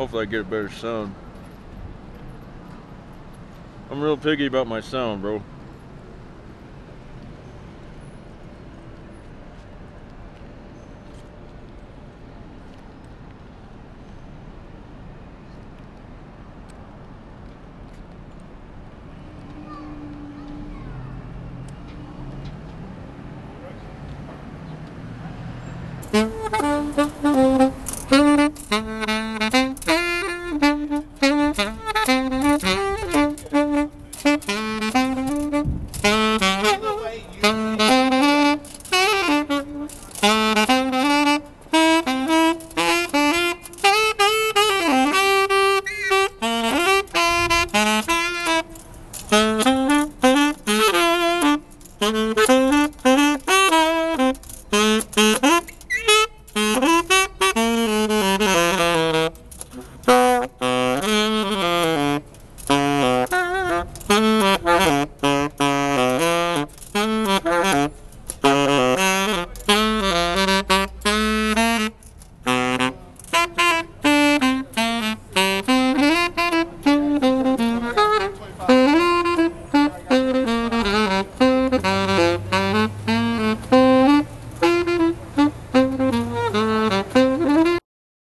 Hopefully I get a better sound. I'm real picky about my sound, bro. Mm-hmm.